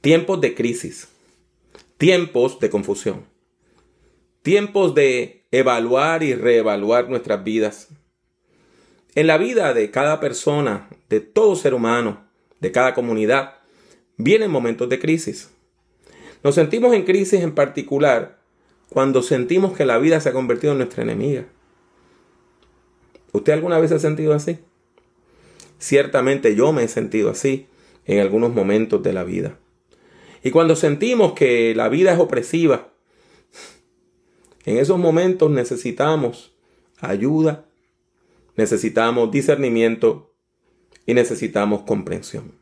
Tiempos de crisis, tiempos de confusión, tiempos de evaluar y reevaluar nuestras vidas. En la vida de cada persona, de todo ser humano, de cada comunidad, vienen momentos de crisis. Nos sentimos en crisis en particular cuando sentimos que la vida se ha convertido en nuestra enemiga. ¿Usted alguna vez se ha sentido así? Ciertamente yo me he sentido así en algunos momentos de la vida. Y cuando sentimos que la vida es opresiva, en esos momentos necesitamos ayuda, necesitamos discernimiento y necesitamos comprensión.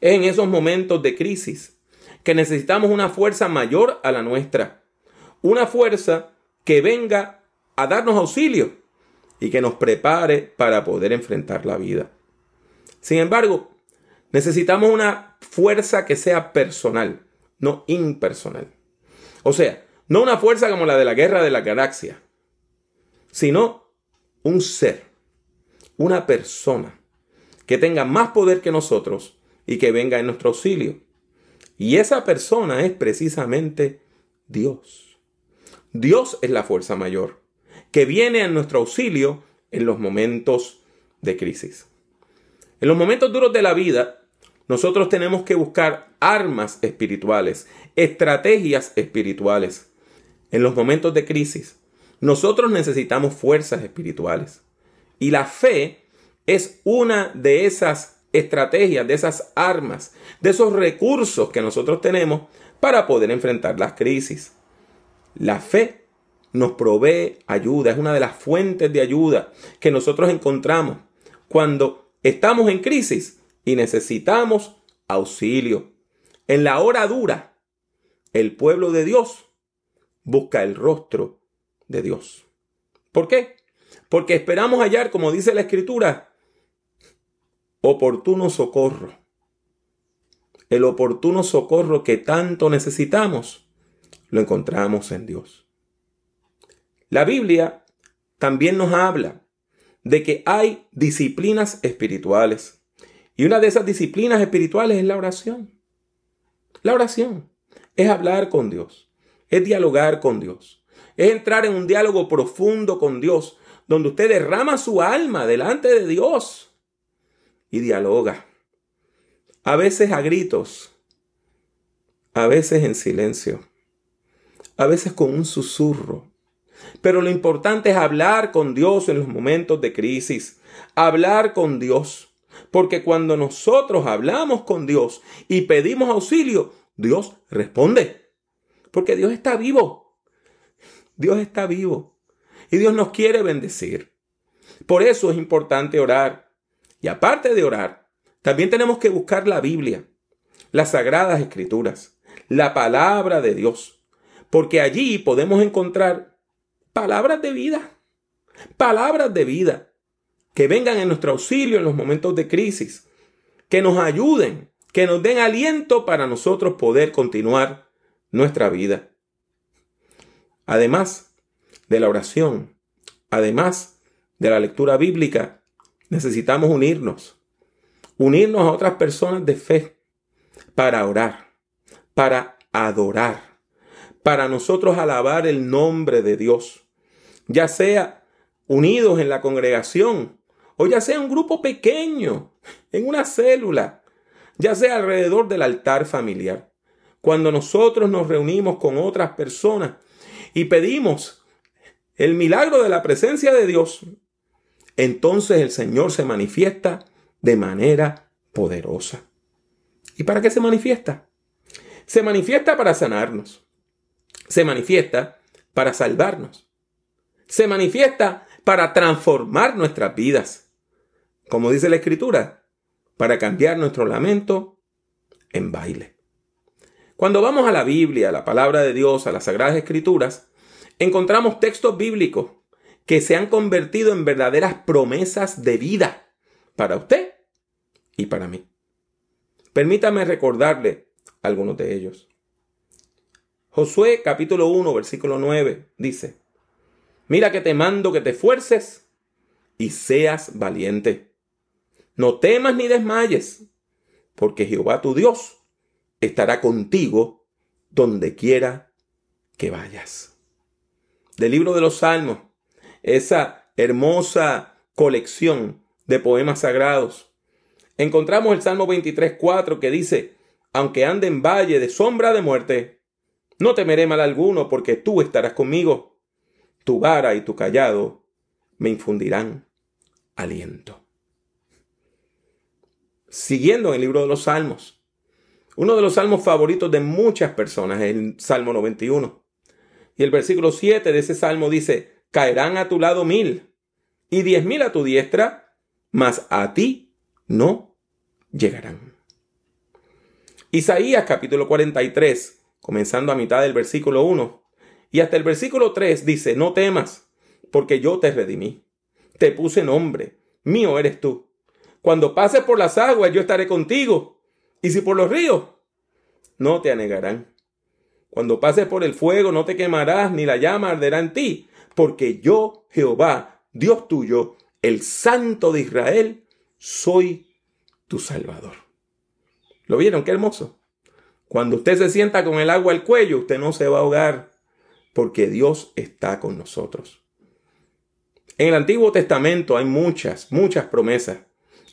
Es en esos momentos de crisis que necesitamos una fuerza mayor a la nuestra, una fuerza que venga a darnos auxilio y que nos prepare para poder enfrentar la vida. Sin embargo, necesitamos una fuerza que sea personal, no impersonal. O sea, no una fuerza como la de la guerra de la galaxia, sino un ser, una persona que tenga más poder que nosotros y que venga en nuestro auxilio. Y esa persona es precisamente Dios. Dios es la fuerza mayor, que viene a nuestro auxilio en los momentos de crisis. En los momentos duros de la vida, nosotros tenemos que buscar armas espirituales, estrategias espirituales. En los momentos de crisis, nosotros necesitamos fuerzas espirituales. Y la fe es una de esas estrategias, de esas armas, de esos recursos que nosotros tenemos para poder enfrentar las crisis. La fe nos provee ayuda, es una de las fuentes de ayuda que nosotros encontramos cuando estamos en crisis y necesitamos auxilio. En la hora dura, el pueblo de Dios busca el rostro de Dios. ¿Por qué? Porque esperamos hallar, como dice la Escritura, oportuno socorro. El oportuno socorro que tanto necesitamos, lo encontramos en Dios. La Biblia también nos habla de que hay disciplinas espirituales y una de esas disciplinas espirituales es la oración. La oración es hablar con Dios, es dialogar con Dios, es entrar en un diálogo profundo con Dios, donde usted derrama su alma delante de Dios y dialoga. A veces a gritos, a veces en silencio, a veces con un susurro. Pero lo importante es hablar con Dios en los momentos de crisis, hablar con Dios porque cuando nosotros hablamos con Dios y pedimos auxilio, Dios responde. Porque Dios está vivo. Dios está vivo. Y Dios nos quiere bendecir. Por eso es importante orar. Y aparte de orar, también tenemos que buscar la Biblia, las sagradas escrituras, la palabra de Dios. Porque allí podemos encontrar palabras de vida. Palabras de vida que vengan en nuestro auxilio en los momentos de crisis, que nos ayuden, que nos den aliento para nosotros poder continuar nuestra vida. Además de la oración, además de la lectura bíblica, necesitamos unirnos, unirnos a otras personas de fe para orar, para adorar, para nosotros alabar el nombre de Dios, ya sea unidos en la congregación o ya sea un grupo pequeño, en una célula, ya sea alrededor del altar familiar. Cuando nosotros nos reunimos con otras personas y pedimos el milagro de la presencia de Dios, entonces el Señor se manifiesta de manera poderosa. ¿Y para qué se manifiesta? Se manifiesta para sanarnos. Se manifiesta para salvarnos. Se manifiesta para transformar nuestras vidas como dice la escritura, para cambiar nuestro lamento en baile. Cuando vamos a la Biblia, a la palabra de Dios, a las sagradas escrituras, encontramos textos bíblicos que se han convertido en verdaderas promesas de vida para usted y para mí. Permítame recordarle algunos de ellos. Josué capítulo 1 versículo 9 dice, Mira que te mando que te esfuerces y seas valiente. No temas ni desmayes, porque Jehová tu Dios estará contigo donde quiera que vayas. Del libro de los Salmos, esa hermosa colección de poemas sagrados, encontramos el Salmo 23.4 que dice, aunque ande en valle de sombra de muerte, no temeré mal alguno porque tú estarás conmigo. Tu vara y tu callado me infundirán aliento. Siguiendo en el libro de los Salmos, uno de los salmos favoritos de muchas personas es el Salmo 91. Y el versículo 7 de ese salmo dice, caerán a tu lado mil y diez mil a tu diestra, mas a ti no llegarán. Isaías capítulo 43, comenzando a mitad del versículo 1 y hasta el versículo 3 dice, no temas, porque yo te redimí, te puse nombre, mío eres tú. Cuando pases por las aguas yo estaré contigo, y si por los ríos, no te anegarán. Cuando pases por el fuego no te quemarás, ni la llama arderá en ti, porque yo, Jehová, Dios tuyo, el Santo de Israel, soy tu Salvador. ¿Lo vieron? Qué hermoso. Cuando usted se sienta con el agua al cuello, usted no se va a ahogar, porque Dios está con nosotros. En el Antiguo Testamento hay muchas, muchas promesas.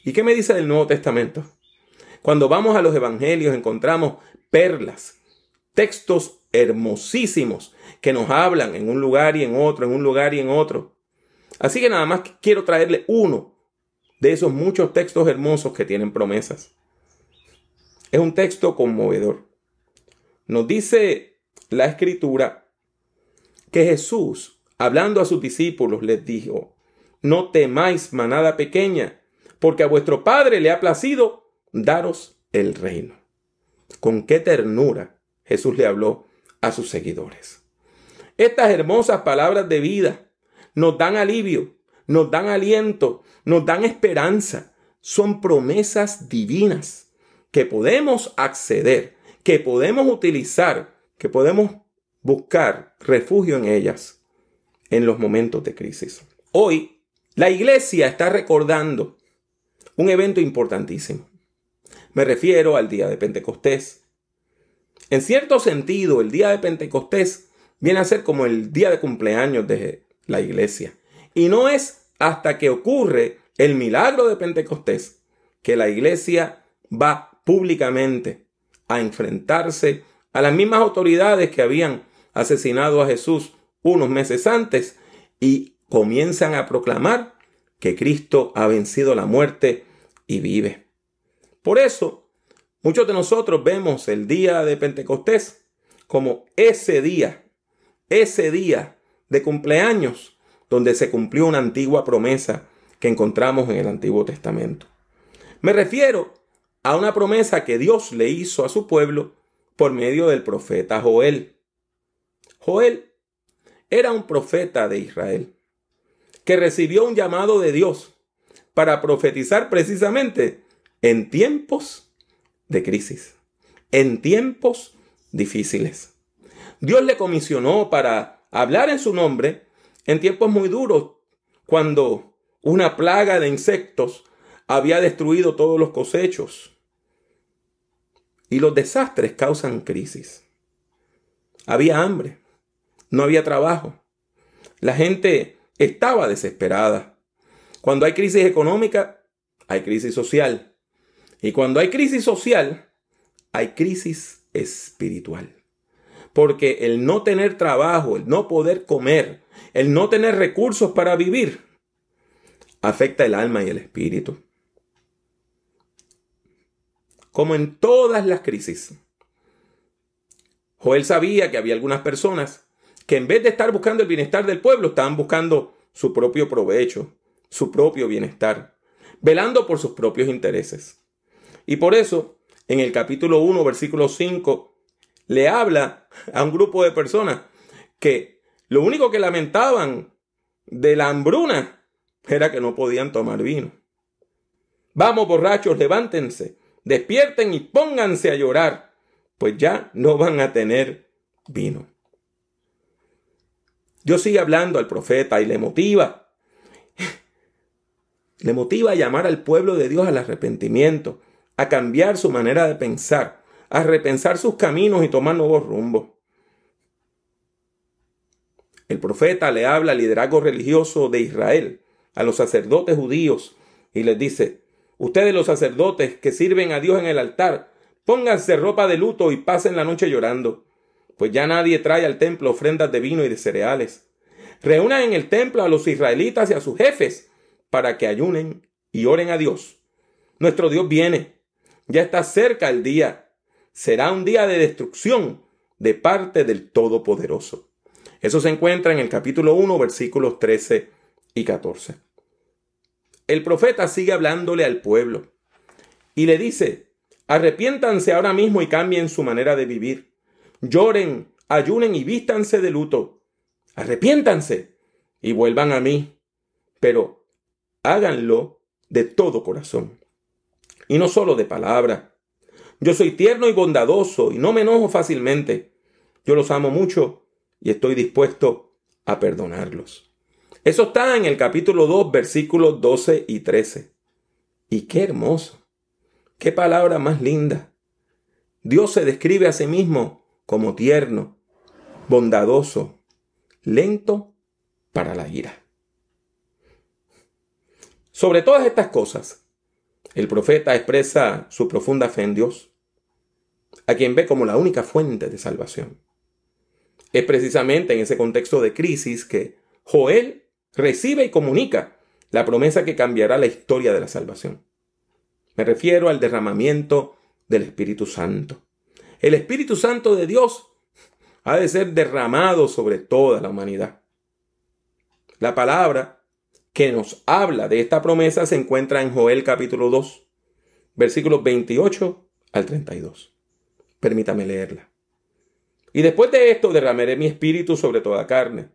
¿Y qué me dice del Nuevo Testamento? Cuando vamos a los Evangelios encontramos perlas, textos hermosísimos que nos hablan en un lugar y en otro, en un lugar y en otro. Así que nada más quiero traerle uno de esos muchos textos hermosos que tienen promesas. Es un texto conmovedor. Nos dice la escritura que Jesús, hablando a sus discípulos, les dijo, no temáis manada pequeña, porque a vuestro Padre le ha placido daros el reino. Con qué ternura Jesús le habló a sus seguidores. Estas hermosas palabras de vida nos dan alivio, nos dan aliento, nos dan esperanza. Son promesas divinas que podemos acceder, que podemos utilizar, que podemos buscar refugio en ellas en los momentos de crisis. Hoy, la iglesia está recordando un evento importantísimo. Me refiero al día de Pentecostés. En cierto sentido, el día de Pentecostés viene a ser como el día de cumpleaños de la iglesia. Y no es hasta que ocurre el milagro de Pentecostés que la iglesia va públicamente a enfrentarse a las mismas autoridades que habían asesinado a Jesús unos meses antes y comienzan a proclamar que Cristo ha vencido la muerte y vive. Por eso, muchos de nosotros vemos el día de Pentecostés como ese día, ese día de cumpleaños donde se cumplió una antigua promesa que encontramos en el Antiguo Testamento. Me refiero a una promesa que Dios le hizo a su pueblo por medio del profeta Joel. Joel era un profeta de Israel que recibió un llamado de Dios para profetizar precisamente en tiempos de crisis, en tiempos difíciles. Dios le comisionó para hablar en su nombre en tiempos muy duros, cuando una plaga de insectos había destruido todos los cosechos. Y los desastres causan crisis. Había hambre, no había trabajo. La gente estaba desesperada. Cuando hay crisis económica, hay crisis social. Y cuando hay crisis social, hay crisis espiritual. Porque el no tener trabajo, el no poder comer, el no tener recursos para vivir, afecta el alma y el espíritu. Como en todas las crisis, Joel sabía que había algunas personas que en vez de estar buscando el bienestar del pueblo, estaban buscando su propio provecho, su propio bienestar, velando por sus propios intereses. Y por eso, en el capítulo 1, versículo 5, le habla a un grupo de personas que lo único que lamentaban de la hambruna era que no podían tomar vino. Vamos, borrachos, levántense, despierten y pónganse a llorar, pues ya no van a tener vino. Dios sigue hablando al profeta y le motiva. Le motiva a llamar al pueblo de Dios al arrepentimiento, a cambiar su manera de pensar, a repensar sus caminos y tomar nuevos rumbos. El profeta le habla al liderazgo religioso de Israel, a los sacerdotes judíos, y les dice, ustedes los sacerdotes que sirven a Dios en el altar, pónganse ropa de luto y pasen la noche llorando, pues ya nadie trae al templo ofrendas de vino y de cereales. Reúnan en el templo a los israelitas y a sus jefes para que ayunen y oren a Dios. Nuestro Dios viene. Ya está cerca el día. Será un día de destrucción de parte del Todopoderoso. Eso se encuentra en el capítulo 1, versículos 13 y 14. El profeta sigue hablándole al pueblo y le dice, arrepiéntanse ahora mismo y cambien su manera de vivir. Lloren, ayunen y vístanse de luto. Arrepiéntanse y vuelvan a mí. Pero háganlo de todo corazón. Y no solo de palabra. Yo soy tierno y bondadoso y no me enojo fácilmente. Yo los amo mucho y estoy dispuesto a perdonarlos. Eso está en el capítulo 2, versículos 12 y 13. Y qué hermoso. Qué palabra más linda. Dios se describe a sí mismo como tierno, bondadoso, lento para la ira. Sobre todas estas cosas, el profeta expresa su profunda fe en Dios, a quien ve como la única fuente de salvación. Es precisamente en ese contexto de crisis que Joel recibe y comunica la promesa que cambiará la historia de la salvación. Me refiero al derramamiento del Espíritu Santo. El Espíritu Santo de Dios ha de ser derramado sobre toda la humanidad. La palabra que nos habla de esta promesa se encuentra en Joel capítulo 2, versículos 28 al 32. Permítame leerla. Y después de esto derramaré mi espíritu sobre toda carne,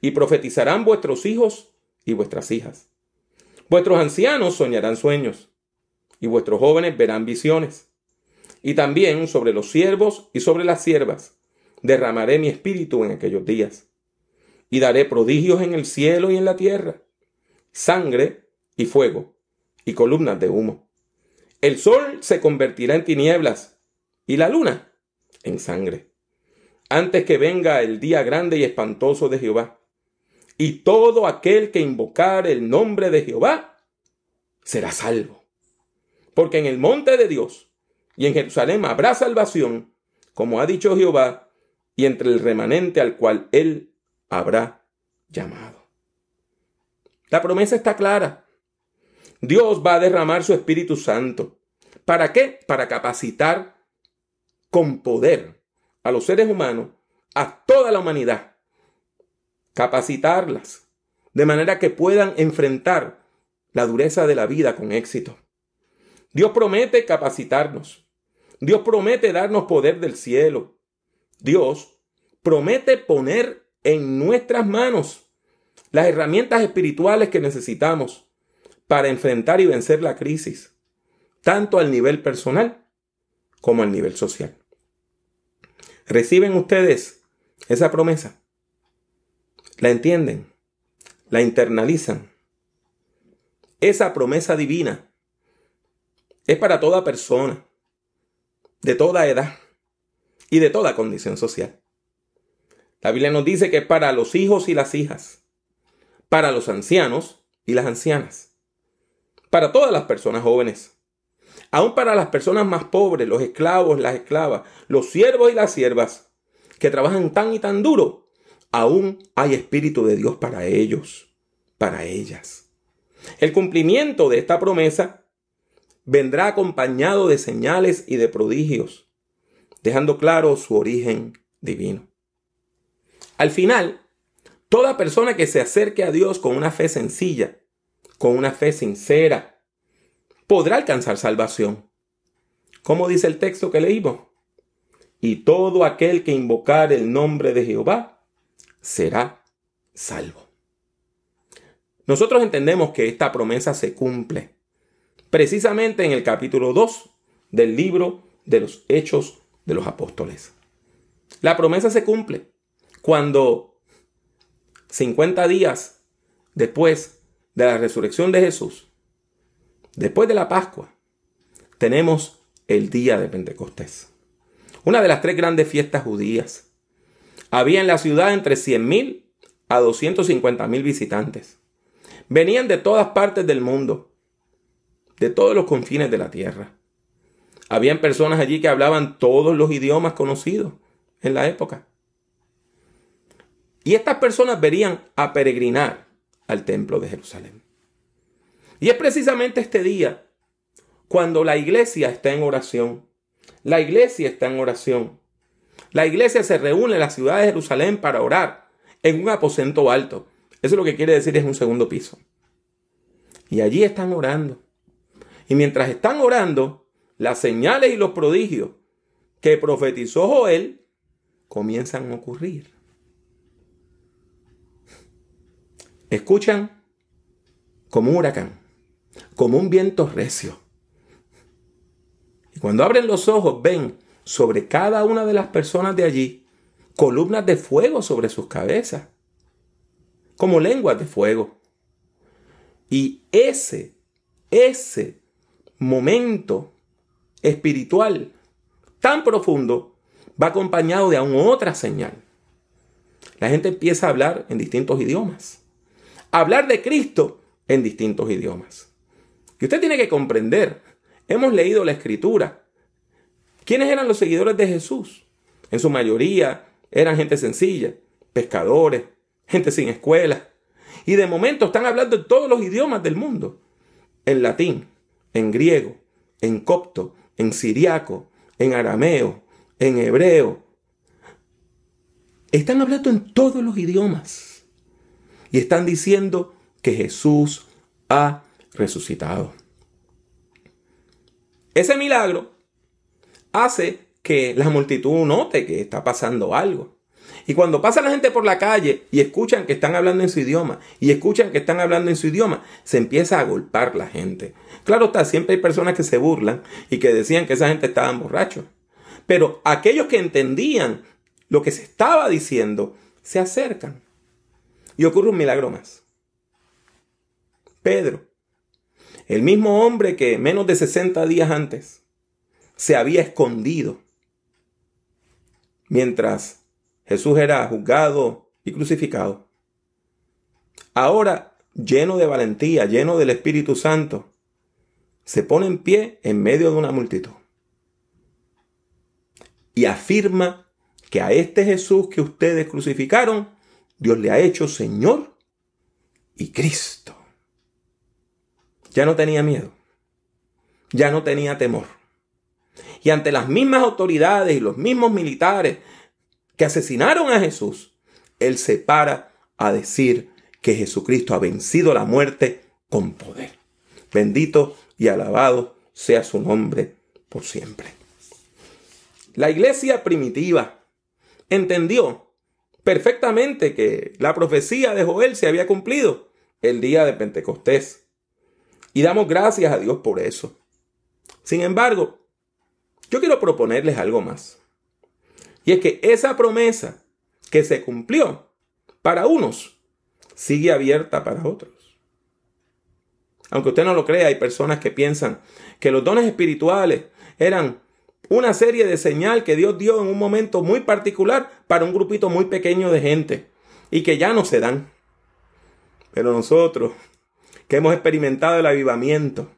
y profetizarán vuestros hijos y vuestras hijas. Vuestros ancianos soñarán sueños, y vuestros jóvenes verán visiones. Y también sobre los siervos y sobre las siervas derramaré mi espíritu en aquellos días. Y daré prodigios en el cielo y en la tierra, sangre y fuego, y columnas de humo. El sol se convertirá en tinieblas, y la luna en sangre antes que venga el día grande y espantoso de Jehová. Y todo aquel que invocar el nombre de Jehová será salvo. Porque en el monte de Dios y en Jerusalén habrá salvación, como ha dicho Jehová, y entre el remanente al cual él habrá llamado. La promesa está clara. Dios va a derramar su Espíritu Santo. ¿Para qué? Para capacitar con poder a los seres humanos, a toda la humanidad, capacitarlas, de manera que puedan enfrentar la dureza de la vida con éxito. Dios promete capacitarnos. Dios promete darnos poder del cielo. Dios promete poner en nuestras manos las herramientas espirituales que necesitamos para enfrentar y vencer la crisis, tanto al nivel personal como al nivel social. ¿Reciben ustedes esa promesa? ¿La entienden? ¿La internalizan? Esa promesa divina es para toda persona, de toda edad y de toda condición social. La Biblia nos dice que para los hijos y las hijas, para los ancianos y las ancianas, para todas las personas jóvenes, aún para las personas más pobres, los esclavos, las esclavas, los siervos y las siervas, que trabajan tan y tan duro, aún hay Espíritu de Dios para ellos, para ellas. El cumplimiento de esta promesa vendrá acompañado de señales y de prodigios, dejando claro su origen divino. Al final, toda persona que se acerque a Dios con una fe sencilla, con una fe sincera, podrá alcanzar salvación. ¿Cómo dice el texto que leímos? Y todo aquel que invocar el nombre de Jehová será salvo. Nosotros entendemos que esta promesa se cumple precisamente en el capítulo 2 del libro de los Hechos de los Apóstoles. La promesa se cumple cuando 50 días después de la resurrección de Jesús, Después de la Pascua, tenemos el día de Pentecostés. una de las tres grandes fiestas judías. Había en la ciudad entre 100.000 a 250.000 visitantes. Venían de todas partes del mundo, de todos los confines de la tierra. Habían personas allí que hablaban todos los idiomas conocidos en la época. Y estas personas verían a peregrinar al templo de Jerusalén. Y es precisamente este día cuando la iglesia está en oración. La iglesia está en oración. La iglesia se reúne en la ciudad de Jerusalén para orar en un aposento alto. Eso es lo que quiere decir es un segundo piso. Y allí están orando. Y mientras están orando, las señales y los prodigios que profetizó Joel comienzan a ocurrir. Escuchan como un huracán, como un viento recio. Y cuando abren los ojos ven sobre cada una de las personas de allí columnas de fuego sobre sus cabezas, como lenguas de fuego. Y ese, ese momento espiritual tan profundo va acompañado de aún otra señal. La gente empieza a hablar en distintos idiomas. hablar de Cristo en distintos idiomas. Y usted tiene que comprender, hemos leído la escritura. ¿Quiénes eran los seguidores de Jesús? En su mayoría eran gente sencilla, pescadores, gente sin escuela. Y de momento están hablando en todos los idiomas del mundo. En latín, en griego, en copto, en siriaco, en arameo, en hebreo. Están hablando en todos los idiomas. Y están diciendo que Jesús ha resucitado. Ese milagro hace que la multitud note que está pasando algo. Y cuando pasa la gente por la calle y escuchan que están hablando en su idioma y escuchan que están hablando en su idioma, se empieza a golpar la gente. Claro está, siempre hay personas que se burlan y que decían que esa gente estaba borracho. Pero aquellos que entendían lo que se estaba diciendo, se acercan. Y ocurre un milagro más. Pedro, el mismo hombre que menos de 60 días antes se había escondido mientras Jesús era juzgado y crucificado. Ahora, lleno de valentía, lleno del Espíritu Santo, se pone en pie en medio de una multitud y afirma que a este Jesús que ustedes crucificaron, Dios le ha hecho Señor y Cristo. Ya no tenía miedo, ya no tenía temor. Y ante las mismas autoridades y los mismos militares que asesinaron a Jesús, él se para a decir que Jesucristo ha vencido la muerte con poder. Bendito y alabado sea su nombre por siempre. La iglesia primitiva entendió perfectamente que la profecía de Joel se había cumplido el día de Pentecostés. Y damos gracias a Dios por eso. Sin embargo, yo quiero proponerles algo más. Y es que esa promesa que se cumplió para unos sigue abierta para otros. Aunque usted no lo crea, hay personas que piensan que los dones espirituales eran una serie de señal que Dios dio en un momento muy particular para un grupito muy pequeño de gente y que ya no se dan. Pero nosotros, que hemos experimentado el avivamiento,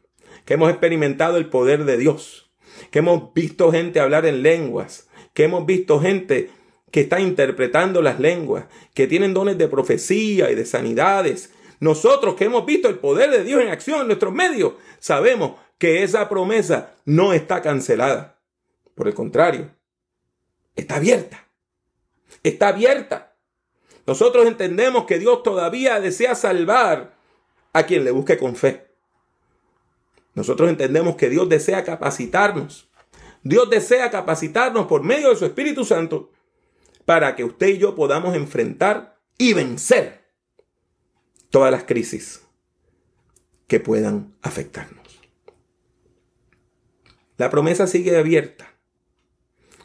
que hemos experimentado el poder de Dios, que hemos visto gente hablar en lenguas, que hemos visto gente que está interpretando las lenguas, que tienen dones de profecía y de sanidades. Nosotros que hemos visto el poder de Dios en acción en nuestros medios, sabemos que esa promesa no está cancelada. Por el contrario, está abierta. Está abierta. Nosotros entendemos que Dios todavía desea salvar a quien le busque con fe. Nosotros entendemos que Dios desea capacitarnos Dios desea capacitarnos por medio de su Espíritu Santo para que usted y yo podamos enfrentar y vencer todas las crisis que puedan afectarnos. La promesa sigue abierta.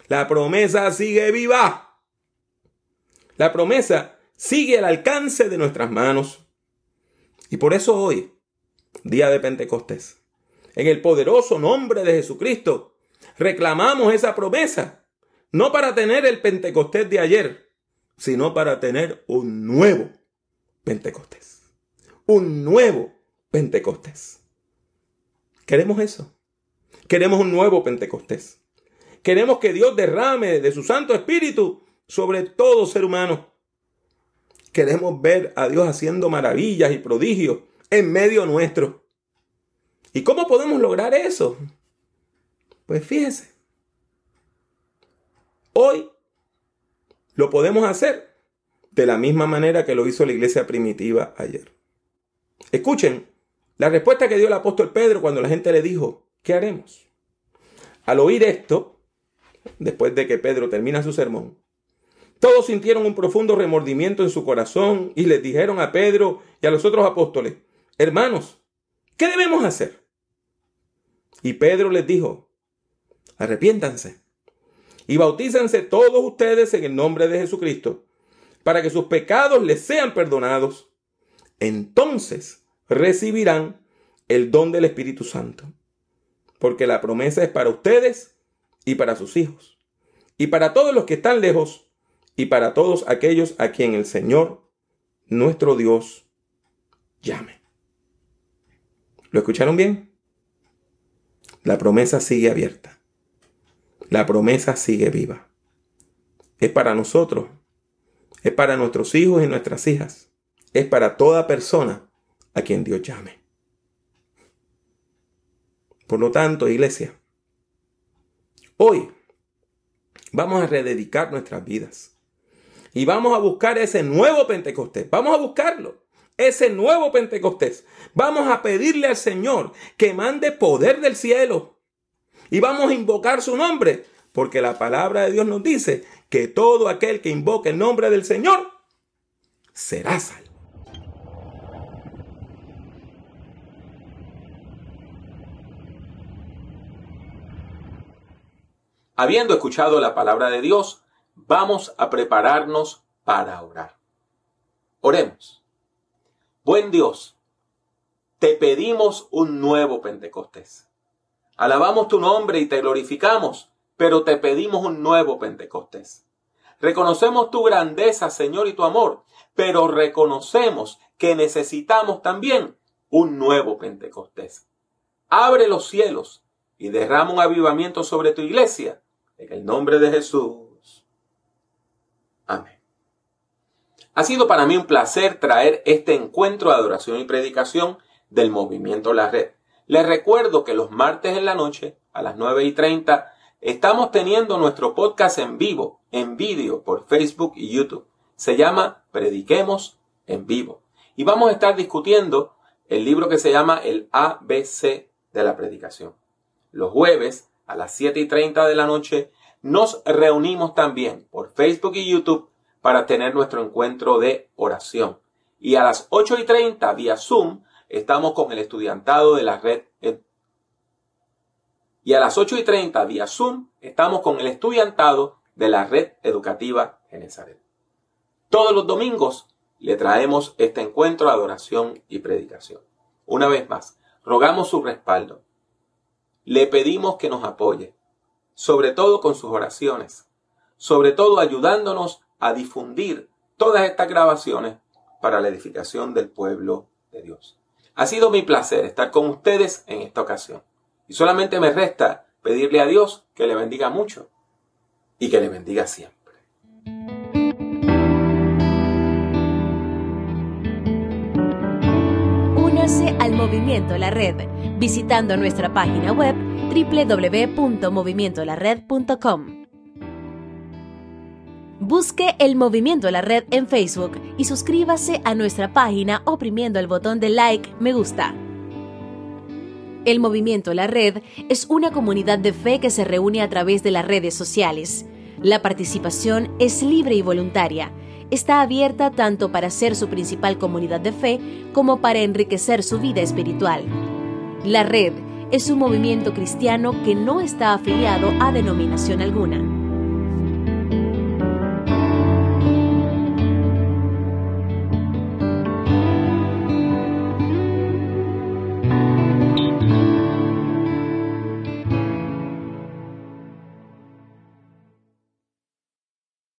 La promesa sigue viva. La promesa sigue al alcance de nuestras manos. Y por eso hoy, día de Pentecostés, en el poderoso nombre de Jesucristo, reclamamos esa promesa No para tener el Pentecostés de ayer, sino para tener un nuevo Pentecostés. Un nuevo Pentecostés. Queremos eso. Queremos un nuevo Pentecostés. Queremos que Dios derrame de su Santo Espíritu sobre todo ser humano. Queremos ver a Dios haciendo maravillas y prodigios en medio nuestro. ¿Y cómo podemos lograr eso? Pues fíjese. Hoy lo podemos hacer de la misma manera que lo hizo la iglesia primitiva ayer. Escuchen la respuesta que dio el apóstol Pedro cuando la gente le dijo, ¿qué haremos? Al oír esto, después de que Pedro termina su sermón, todos sintieron un profundo remordimiento en su corazón y les dijeron a Pedro y a los otros apóstoles, hermanos, ¿qué debemos hacer? Y Pedro les dijo, arrepiéntanse y bautízanse todos ustedes en el nombre de Jesucristo, para que sus pecados les sean perdonados. Entonces recibirán el don del Espíritu Santo, porque la promesa es para ustedes y para sus hijos, y para todos los que están lejos, y para todos aquellos a quien el Señor, nuestro Dios, llame. ¿Lo escucharon bien? La promesa sigue abierta. La promesa sigue viva. Es para nosotros. Es para nuestros hijos y nuestras hijas. Es para toda persona a quien Dios llame. Por lo tanto, iglesia, hoy vamos a rededicar nuestras vidas y vamos a buscar ese nuevo Pentecostés. Vamos a buscarlo. Ese nuevo Pentecostés. Vamos a pedirle al Señor que mande poder del cielo. Y vamos a invocar su nombre. Porque la palabra de Dios nos dice que todo aquel que invoque el nombre del Señor será salvo. Habiendo escuchado la palabra de Dios, vamos a prepararnos para orar. Oremos. Buen Dios, te pedimos un nuevo Pentecostés. Alabamos tu nombre y te glorificamos, pero te pedimos un nuevo Pentecostés. Reconocemos tu grandeza, Señor, y tu amor, pero reconocemos que necesitamos también un nuevo Pentecostés. Abre los cielos y derrama un avivamiento sobre tu iglesia. En el nombre de Jesús. Amén. Ha sido para mí un placer traer este encuentro de adoración y predicación del movimiento La Red. Les recuerdo que los martes en la noche, a las 9 y 30, estamos teniendo nuestro podcast en vivo, en vídeo, por Facebook y YouTube. Se llama Prediquemos en vivo. Y vamos a estar discutiendo el libro que se llama el ABC de la predicación. Los jueves, a las 7 y 30 de la noche, nos reunimos también por Facebook y YouTube para tener nuestro encuentro de oración. Y a las 8 y 30 vía Zoom estamos con el estudiantado de la red. Y a las 8 y 30 vía Zoom estamos con el estudiantado de la red educativa Genesaret. Todos los domingos le traemos este encuentro adoración y predicación. Una vez más, rogamos su respaldo. Le pedimos que nos apoye sobre todo con sus oraciones, sobre todo ayudándonos a difundir todas estas grabaciones para la edificación del pueblo de Dios. Ha sido mi placer estar con ustedes en esta ocasión. Y solamente me resta pedirle a Dios que le bendiga mucho y que le bendiga siempre. Únase al movimiento La Red visitando nuestra página web www.movimientolared.com. Busque el Movimiento La Red en Facebook y suscríbase a nuestra página oprimiendo el botón de like me gusta. El Movimiento La Red es una comunidad de fe que se reúne a través de las redes sociales. La participación es libre y voluntaria. Está abierta tanto para ser su principal comunidad de fe como para enriquecer su vida espiritual. La Red es un movimiento cristiano que no está afiliado a denominación alguna.